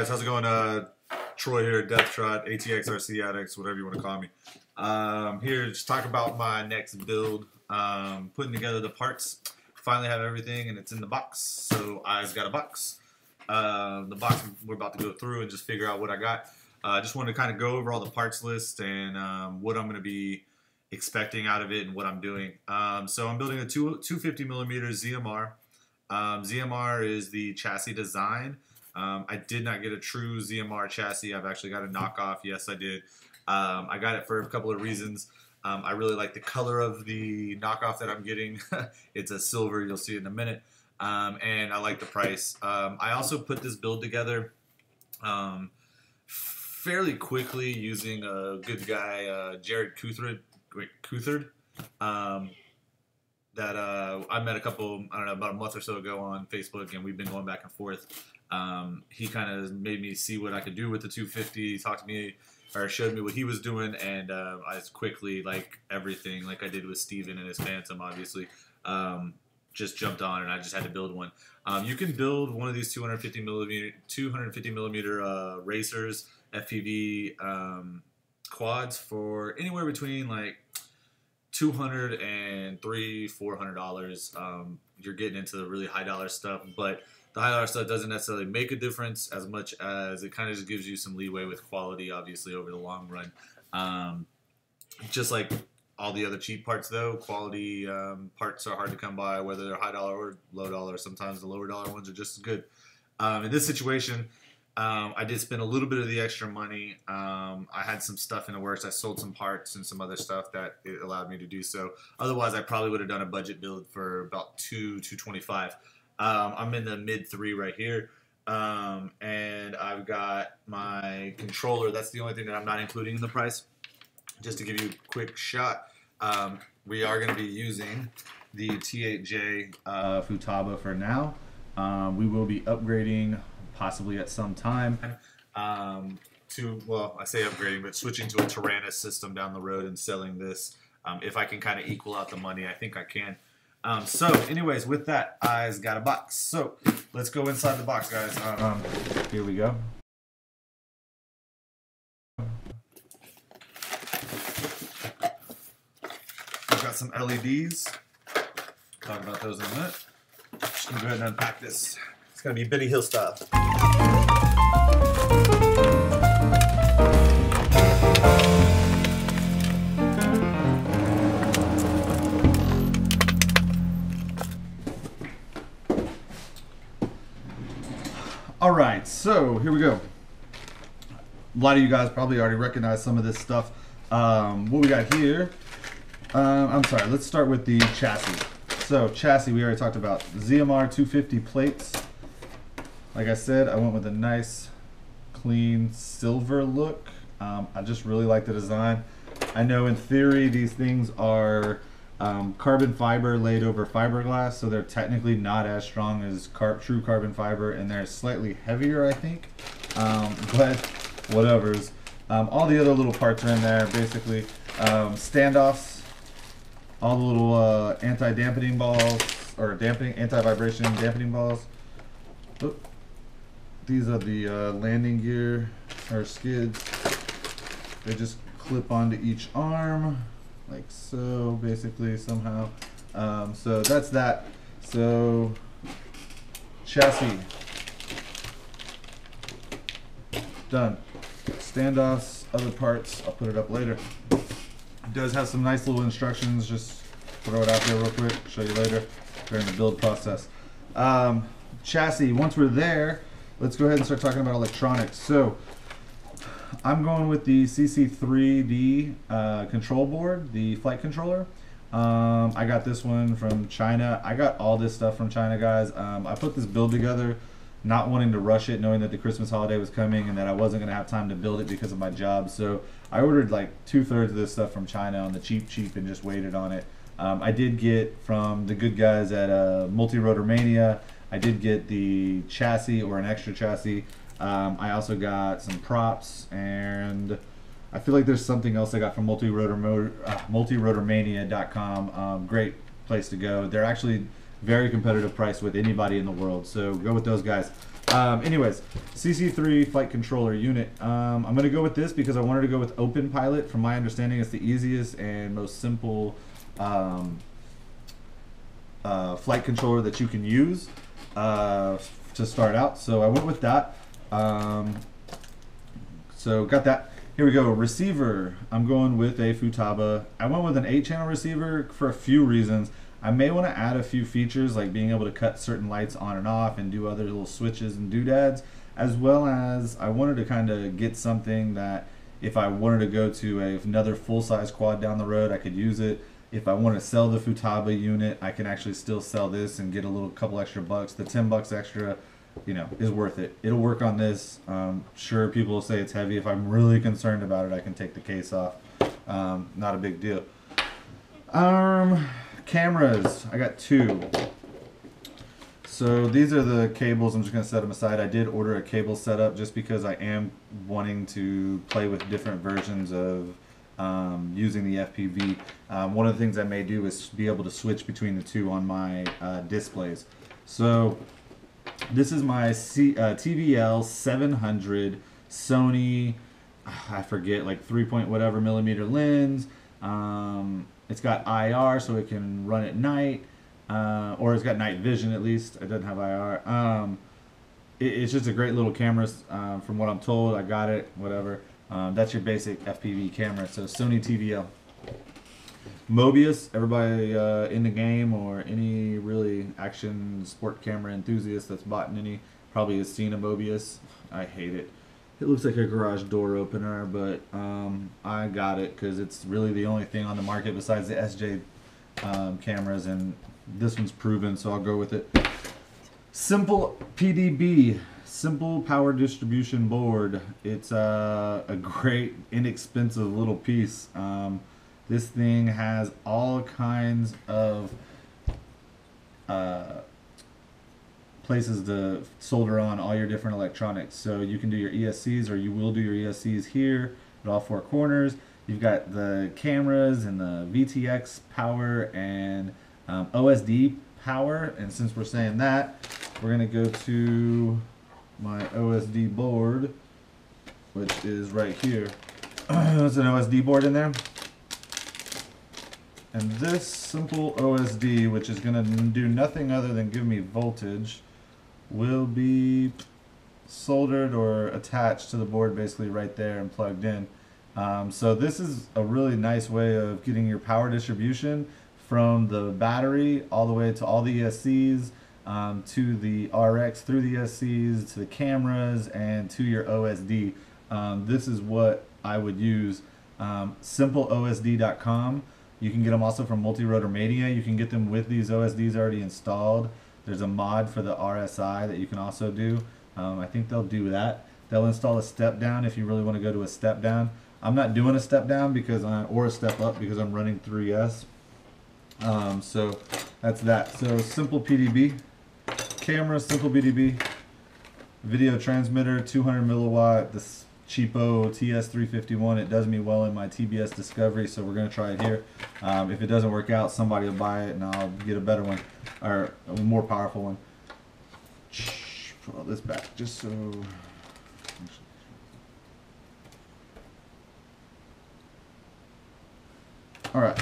guys? How's it going? Uh, Troy here, Death Trot, ATX, RC Addicts, whatever you want to call me. Um, here to just talk about my next build. Um, putting together the parts. Finally have everything and it's in the box. So I've got a box. Uh, the box we're about to go through and just figure out what I got. I uh, just wanted to kind of go over all the parts list and um, what I'm going to be expecting out of it and what I'm doing. Um, so I'm building a two, 250 millimeter ZMR. Um, ZMR is the chassis design. Um, I did not get a true ZMR chassis. I've actually got a knockoff. Yes, I did. Um, I got it for a couple of reasons. Um, I really like the color of the knockoff that I'm getting. it's a silver. You'll see in a minute. Um, and I like the price. Um, I also put this build together um, fairly quickly using a good guy, uh, Jared Cuthard. Cuthard that uh, I met a couple, I don't know, about a month or so ago on Facebook, and we've been going back and forth. Um, he kind of made me see what I could do with the 250. He talked to me or showed me what he was doing, and uh, I quickly, like everything, like I did with Steven and his Phantom, obviously, um, just jumped on and I just had to build one. Um, you can build one of these 250 millimeter 250 millimeter uh, racers FPV um, quads for anywhere between like 200 and three, four hundred dollars. Um, you're getting into the really high dollar stuff, but the high dollar stuff doesn't necessarily make a difference as much as it kind of just gives you some leeway with quality, obviously, over the long run. Um, just like all the other cheap parts, though, quality um, parts are hard to come by, whether they're high dollar or low dollar. Sometimes the lower dollar ones are just as good. Um, in this situation, um, I did spend a little bit of the extra money. Um, I had some stuff in the works. I sold some parts and some other stuff that it allowed me to do so. Otherwise, I probably would have done a budget build for about two two twenty five. Um, I'm in the mid three right here, um, and I've got my controller. That's the only thing that I'm not including in the price. Just to give you a quick shot, um, we are going to be using the T8J uh, Futaba for now. Um, we will be upgrading possibly at some time. Um, to well, I say upgrading, but switching to a Taranis system down the road and selling this. Um, if I can kind of equal out the money, I think I can. Um, so, anyways, with that, I've got a box. So, let's go inside the box, guys. Um, here we go. We've got some LEDs. Talk about those in a minute. Just gonna go ahead and unpack this. It's gonna be Benny Hill style. All right, so here we go. A lot of you guys probably already recognize some of this stuff. Um, what we got here, um, I'm sorry, let's start with the chassis. So chassis, we already talked about ZMR 250 plates. Like I said, I went with a nice, clean silver look. Um, I just really like the design. I know in theory these things are um, carbon fiber laid over fiberglass, so they're technically not as strong as car true carbon fiber, and they're slightly heavier, I think. Um, but whatever's. Um, all the other little parts are in there, basically. Um, standoffs, all the little uh, anti-dampening balls, or dampening, anti-vibration dampening balls. Oop. These are the uh, landing gear or skids. They just clip onto each arm like so basically somehow. Um, so that's that. So chassis done. Standoffs, other parts, I'll put it up later. It does have some nice little instructions, just throw it out there real quick, show you later during the build process. Um, chassis, once we're there, let's go ahead and start talking about electronics. So I'm going with the CC3D uh, control board, the flight controller. Um, I got this one from China. I got all this stuff from China, guys. Um, I put this build together not wanting to rush it, knowing that the Christmas holiday was coming and that I wasn't going to have time to build it because of my job. So I ordered like two thirds of this stuff from China on the cheap, cheap, and just waited on it. Um, I did get from the good guys at uh, Multi Rotor Mania. I did get the chassis or an extra chassis. Um, I also got some props and I feel like there's something else I got from multirotor uh, multirotormania.com. Um, great place to go. They're actually very competitive price with anybody in the world. So go with those guys. Um, anyways, CC3 flight controller unit. Um, I'm gonna go with this because I wanted to go with Open Pilot. From my understanding, it's the easiest and most simple um, uh, flight controller that you can use uh, to start out. So I went with that. Um, so got that. Here we go. Receiver. I'm going with a Futaba. I went with an 8-channel receiver for a few reasons. I may want to add a few features like being able to cut certain lights on and off and do other little switches and doodads, as well as I wanted to kind of get something that if I wanted to go to a, another full-size quad down the road, I could use it. If I want to sell the Futaba unit, I can actually still sell this and get a little couple extra bucks. The 10 bucks extra, you know, is worth it. It'll work on this. Um, sure, people will say it's heavy. If I'm really concerned about it, I can take the case off. Um, not a big deal. Um, cameras. I got two. So these are the cables. I'm just going to set them aside. I did order a cable setup just because I am wanting to play with different versions of um, using the FPV. Um, one of the things I may do is be able to switch between the two on my uh, displays. So this is my C, uh, TVL 700 Sony, I forget, like 3 point whatever millimeter lens. Um, it's got IR so it can run at night, uh, or it's got night vision at least. It doesn't have IR. Um, it, it's just a great little camera uh, from what I'm told. I got it, whatever. Um, that's your basic FPV camera. So Sony TVL. Mobius, everybody uh, in the game or any really action sport camera enthusiast that's bought any probably has seen a Mobius. I hate it. It looks like a garage door opener, but um, I got it because it's really the only thing on the market besides the SJ um, cameras, and this one's proven, so I'll go with it. Simple PDB, simple power distribution board. It's uh, a great, inexpensive little piece. Um, this thing has all kinds of uh, places to solder on all your different electronics. So you can do your ESCs or you will do your ESCs here at all four corners. You've got the cameras and the VTX power and um, OSD power. And since we're saying that, we're going to go to my OSD board, which is right here. There's an OSD board in there. And this simple OSD, which is going to do nothing other than give me voltage, will be soldered or attached to the board basically right there and plugged in. Um, so this is a really nice way of getting your power distribution from the battery all the way to all the ESCs, um, to the RX through the SCs, to the cameras, and to your OSD. Um, this is what I would use. Um, SimpleOSD.com. You can get them also from Multi-Rotor Mania. You can get them with these OSDs already installed. There's a mod for the RSI that you can also do. Um, I think they'll do that. They'll install a step down if you really want to go to a step down. I'm not doing a step down because I, or a step up because I'm running 3S. Um, so that's that. So simple PDB, camera, simple PDB. video transmitter, 200 milliwatt. This cheapo TS351. It does me well in my TBS Discovery, so we're going to try it here. Um, if it doesn't work out, somebody will buy it and I'll get a better one, or a more powerful one. Put all this back just so... Alright,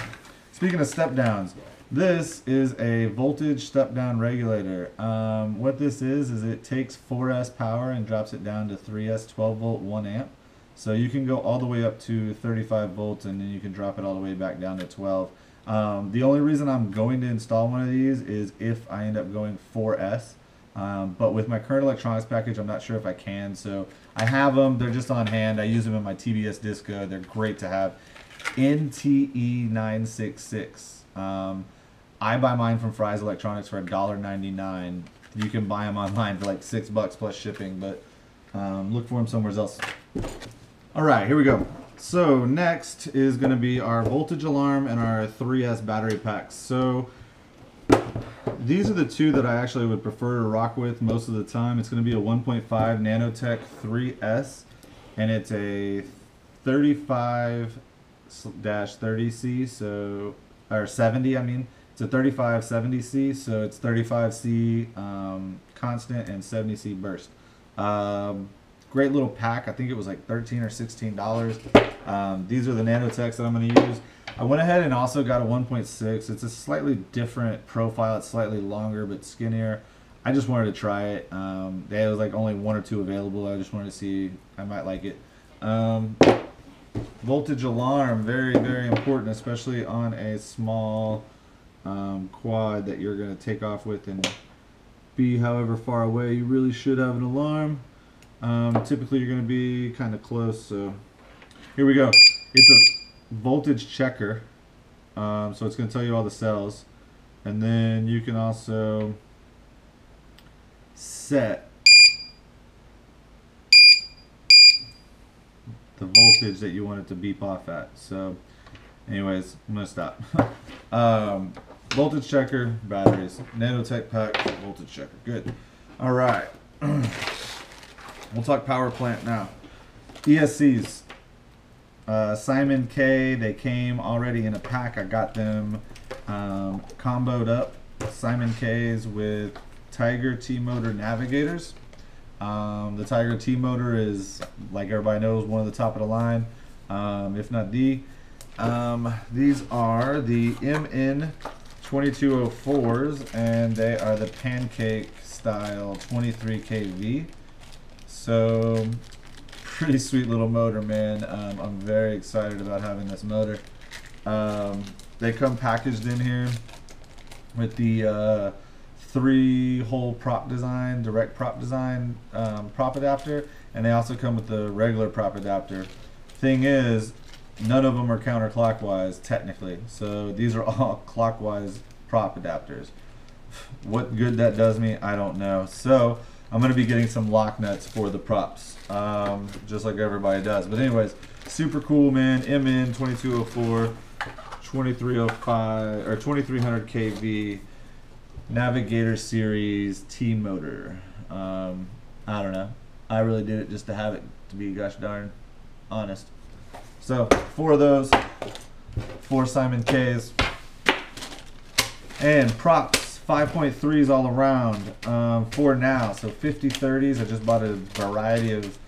speaking of step downs, this is a voltage step down regulator. Um, what this is, is it takes 4S power and drops it down to 3S 12 volt 1 amp. So you can go all the way up to 35 volts and then you can drop it all the way back down to 12. Um, the only reason I'm going to install one of these is if I end up going 4S. Um, but with my current electronics package, I'm not sure if I can. So I have them. They're just on hand. I use them in my TBS Disco. They're great to have. NTE966. I buy mine from Fry's Electronics for $1.99. You can buy them online for like six bucks plus shipping, but um, look for them somewhere else. All right, here we go. So next is going to be our voltage alarm and our 3S battery packs. So these are the two that I actually would prefer to rock with most of the time. It's going to be a 1.5 Nanotech 3S, and it's a 35-30C, so or 70, I mean. It's a 3570C, so it's 35C um, constant and 70C burst. Um, great little pack. I think it was like 13 or 16 dollars. Um, these are the nanotechs that I'm going to use. I went ahead and also got a 1.6. It's a slightly different profile. It's slightly longer but skinnier. I just wanted to try it. Um, there was like only one or two available. I just wanted to see. I might like it. Um, voltage alarm, very very important, especially on a small um, quad that you're going to take off with and be however far away. You really should have an alarm. Um, typically, you're going to be kind of close. So here we go. It's a voltage checker. Um, so it's going to tell you all the cells. And then you can also set the voltage that you want it to beep off at. So anyways, I'm going to stop. um, voltage checker, batteries, nanotech pack, voltage checker. Good. All right. we'll talk power plant now. ESCs. Uh, Simon K. They came already in a pack. I got them um, comboed up. Simon K's with Tiger T Motor Navigators. Um, the Tiger T Motor is, like everybody knows, one of the top of the line, um, if not the. Um, these are the MN 2204s, and they are the pancake style 23 kV. So pretty sweet little motor, man. Um, I'm very excited about having this motor. Um, they come packaged in here with the uh, three hole prop design, direct prop design um, prop adapter, and they also come with the regular prop adapter. Thing is, none of them are counterclockwise technically, so these are all clockwise prop adapters. What good that does me, I don't know. So I'm going to be getting some lock nuts for the props, um, just like everybody does. But anyways, super cool, man. MN 2204, 2305 or 2300 kV Navigator Series T motor. Um, I don't know. I really did it just to have it, to be gosh darn honest. So four of those, four Simon K's, and props 5.3s all around um, for now. So 50 30s. I just bought a variety of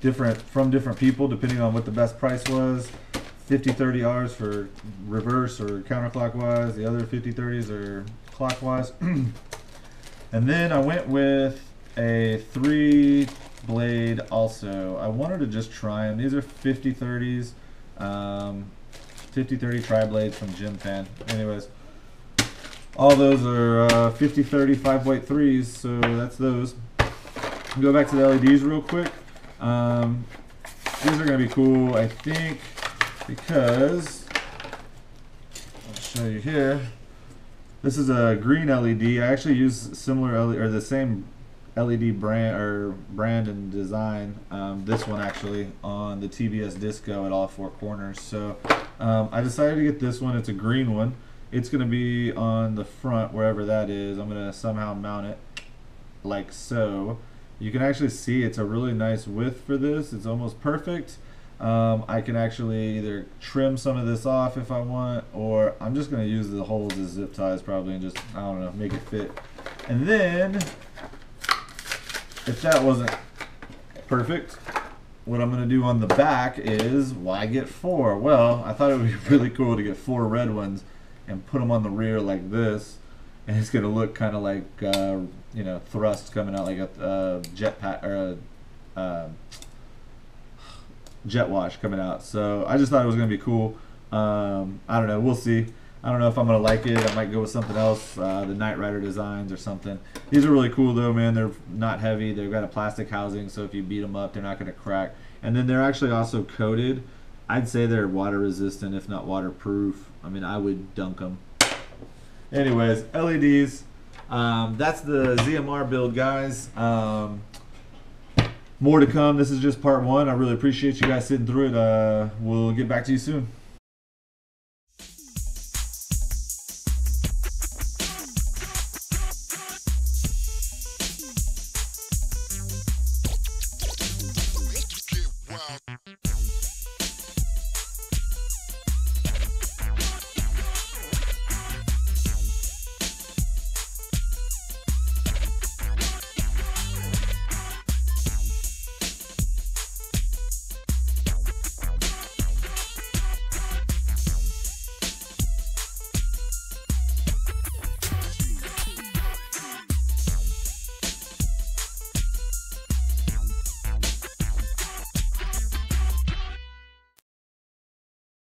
different from different people depending on what the best price was. 50 30 R's for reverse or counterclockwise. The other 50 30s are clockwise. and then I went with a three blade also. I wanted to just try them. These are 50 30s. Um, 50 30 tri blades from Gem Fan. Anyways. All those are uh, 50, 30, 5 weight threes, so that's those. Go back to the LEDs real quick. Um, these are going to be cool, I think, because I'll show you here. This is a green LED. I actually use similar LED, or the same LED brand or brand and design. Um, this one actually on the TBS Disco at all four corners. So um, I decided to get this one. It's a green one. It's going to be on the front, wherever that is. I'm going to somehow mount it like so. You can actually see it's a really nice width for this. It's almost perfect. Um, I can actually either trim some of this off if I want, or I'm just going to use the holes as zip ties probably and just, I don't know, make it fit. And then, if that wasn't perfect, what I'm going to do on the back is, why get four? Well, I thought it would be really cool to get four red ones and put them on the rear like this, and it's gonna look kind of like uh, you know thrust coming out like a uh, jet pack or a uh, jet wash coming out. So I just thought it was gonna be cool. Um, I don't know. We'll see. I don't know if I'm gonna like it. I might go with something else, uh, the Knight Rider designs or something. These are really cool though, man. They're not heavy. They've got a plastic housing, so if you beat them up, they're not gonna crack. And then they're actually also coated. I'd say they're water resistant, if not waterproof. I mean, I would dunk them. Anyways, LEDs. Um, that's the ZMR build, guys. Um, more to come. This is just part one. I really appreciate you guys sitting through it. Uh, we'll get back to you soon.